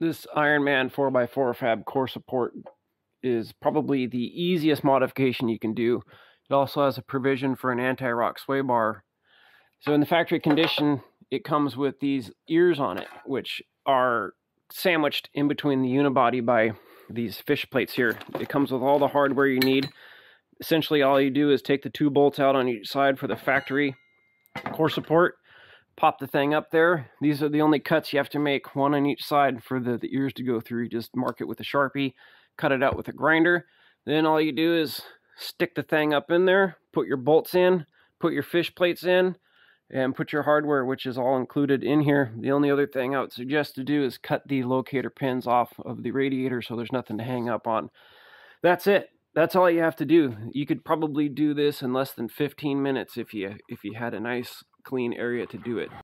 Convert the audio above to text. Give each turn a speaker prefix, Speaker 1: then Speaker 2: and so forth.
Speaker 1: this Ironman 4x4 fab core support is probably the easiest modification you can do. It also has a provision for an anti-rock sway bar. So in the factory condition, it comes with these ears on it, which are sandwiched in between the unibody by these fish plates here. It comes with all the hardware you need. Essentially, all you do is take the two bolts out on each side for the factory core support, pop the thing up there. These are the only cuts you have to make, one on each side for the, the ears to go through. You just mark it with a Sharpie, cut it out with a grinder. Then all you do is stick the thing up in there, put your bolts in, put your fish plates in, and put your hardware, which is all included in here. The only other thing I would suggest to do is cut the locator pins off of the radiator so there's nothing to hang up on. That's it. That's all you have to do. You could probably do this in less than 15 minutes if you if you had a nice clean area to do it.